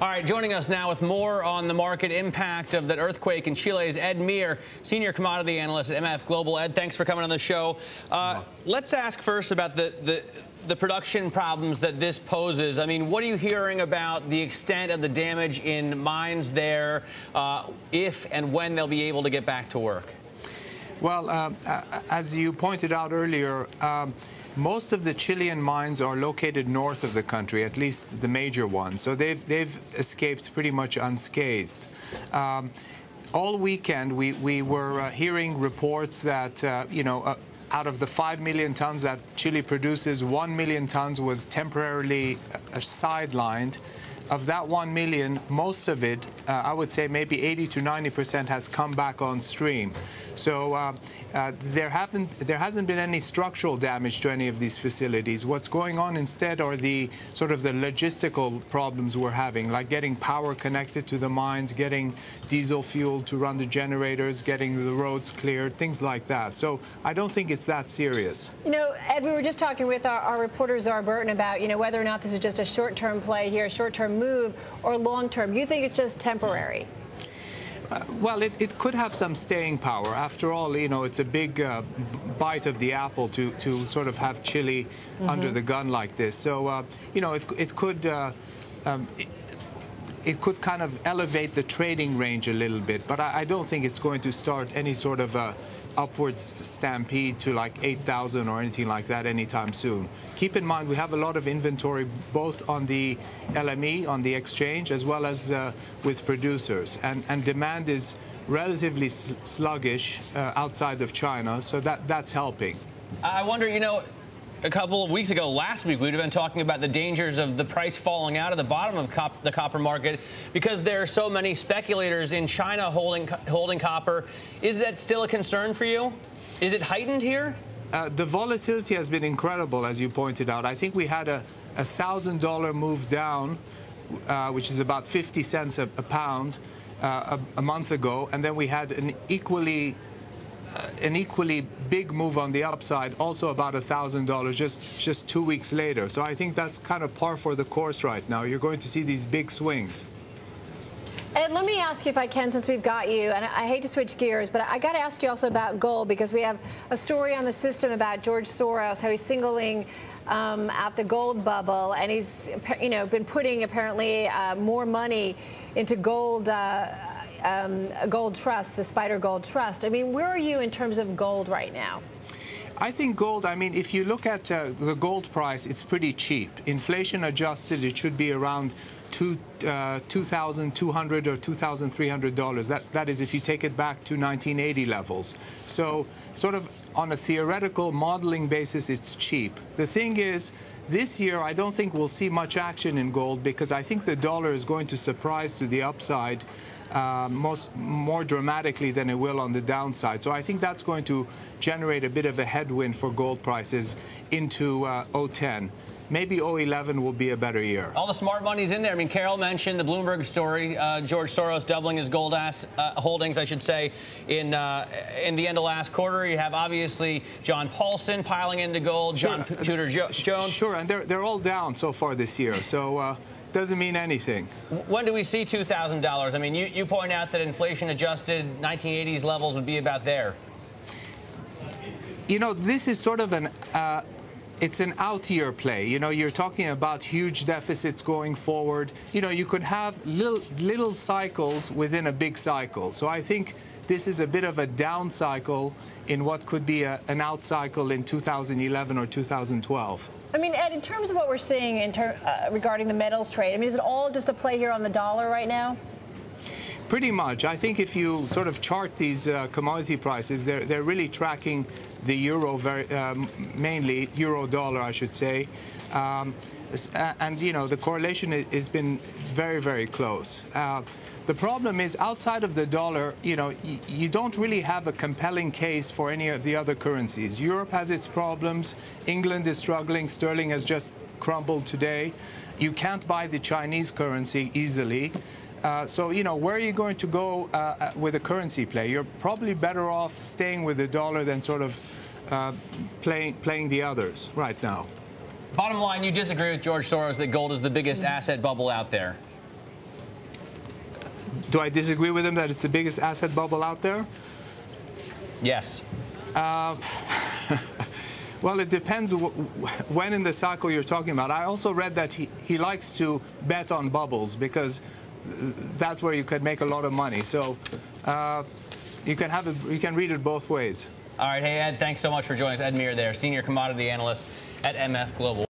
All right, joining us now with more on the market impact of that earthquake in Chile is Ed Meir, senior commodity analyst at MF Global. Ed, thanks for coming on the show. Uh, let's ask first about the, the the production problems that this poses. I mean, what are you hearing about the extent of the damage in mines there, uh, if and when they'll be able to get back to work? Well, uh, as you pointed out earlier, um, most of the Chilean mines are located north of the country, at least the major ones. So they've, they've escaped pretty much unscathed. Um, all weekend, we, we were uh, hearing reports that, uh, you know, uh, out of the 5 million tons that Chile produces, 1 million tons was temporarily uh, sidelined of that 1 million, most of it, uh, I would say maybe 80 to 90 percent has come back on stream. So uh, uh, there haven't there hasn't been any structural damage to any of these facilities. What's going on instead are the sort of the logistical problems we're having, like getting power connected to the mines, getting diesel fuel to run the generators, getting the roads cleared, things like that. So I don't think it's that serious. You know, Ed, we were just talking with our, our reporter Zara Burton about you know whether or not this is just a short-term play here, a short-term move or long term? You think it's just temporary? Uh, well, it, it, could have some staying power. After all, you know, it's a big uh, bite of the apple to, to sort of have Chile mm -hmm. under the gun like this. So, uh, you know, it, it could... Uh, um, it, it, could kind of elevate the trading range a little bit, but I, I don't think it's going to start any sort of a upwards stampede to like 8,000 or anything like that anytime soon. Keep in mind we have a lot of inventory both on the LME, on the exchange, as well as uh, with producers. And, and demand is relatively sluggish uh, outside of China, so that, that's helping. I wonder, you know, a couple of weeks ago, last week, we'd have been talking about the dangers of the price falling out of the bottom of cop the copper market because there are so many speculators in China holding holding copper. Is that still a concern for you? Is it heightened here? Uh, the volatility has been incredible, as you pointed out. I think we had a $1,000 move down, uh, which is about 50 cents a, a pound, uh, a, a month ago, and then we had an equally uh, an equally big move on the upside, also about $1,000 just, just two weeks later. So I think that's kind of par for the course right now. You're going to see these big swings. And let me ask you if I can, since we've got you, and I hate to switch gears, but I got to ask you also about gold because we have a story on the system about George Soros, how he's singling um, out the gold bubble, and he's, you know, been putting apparently uh, more money into gold. Uh, um, gold trust, the SPDR Gold Trust. I mean, where are you in terms of gold right now? I think gold, I mean, if you look at uh, the gold price, it's pretty cheap. Inflation adjusted, it should be around two, uh, $2,200 or $2,300. That, that is if you take it back to 1980 levels. So sort of on a theoretical modeling basis, it's cheap. The thing is, this year, I don't think we'll see much action in gold because I think the dollar is going to surprise to the upside uh, most more dramatically than it will on the downside. So I think that's going to generate a bit of a headwind for gold prices into uh, 010 maybe 011 will be a better year. All the smart money's in there. I mean, Carol mentioned the Bloomberg story, uh, George Soros doubling his gold ass, uh, holdings, I should say, in uh, in the end of last quarter. You have obviously John Paulson piling into gold, John sure. Tudor jo Jones. Sure, and they're, they're all down so far this year. So uh, doesn't mean anything. When do we see $2,000? I mean, you, you point out that inflation adjusted 1980s levels would be about there. You know, this is sort of an uh, it's an out year play. You know, you're talking about huge deficits going forward. You know, you could have little, little cycles within a big cycle. So I think this is a bit of a down cycle in what could be a, an out cycle in 2011 or 2012. I mean, Ed, in terms of what we're seeing in ter uh, regarding the metals trade, I mean, is it all just a play here on the dollar right now? Pretty much. I think if you sort of chart these uh, commodity prices, they're, they're really tracking the euro very, um, mainly, euro dollar, I should say. Um, and, you know, the correlation has been very, very close. Uh, the problem is outside of the dollar, you know, you don't really have a compelling case for any of the other currencies. Europe has its problems. England is struggling. Sterling has just crumbled today. You can't buy the Chinese currency easily. Uh, so, you know, where are you going to go uh, uh with a currency play? You're probably better off staying with the dollar than sort of uh, playing, playing the others right now. Bottom line, you disagree with George Soros that gold is the biggest asset bubble out there. do I disagree with him that it's the biggest asset bubble out there? Yes. Well, it depends when in the cycle you're talking about. I also read that he, he likes to bet on bubbles because uh, that's where you could make a lot of money. So uh, you can have it, you can read it both ways. All right. Hey, Ed, thanks so much for joining us. Ed Meir there, senior commodity analyst at MF Global.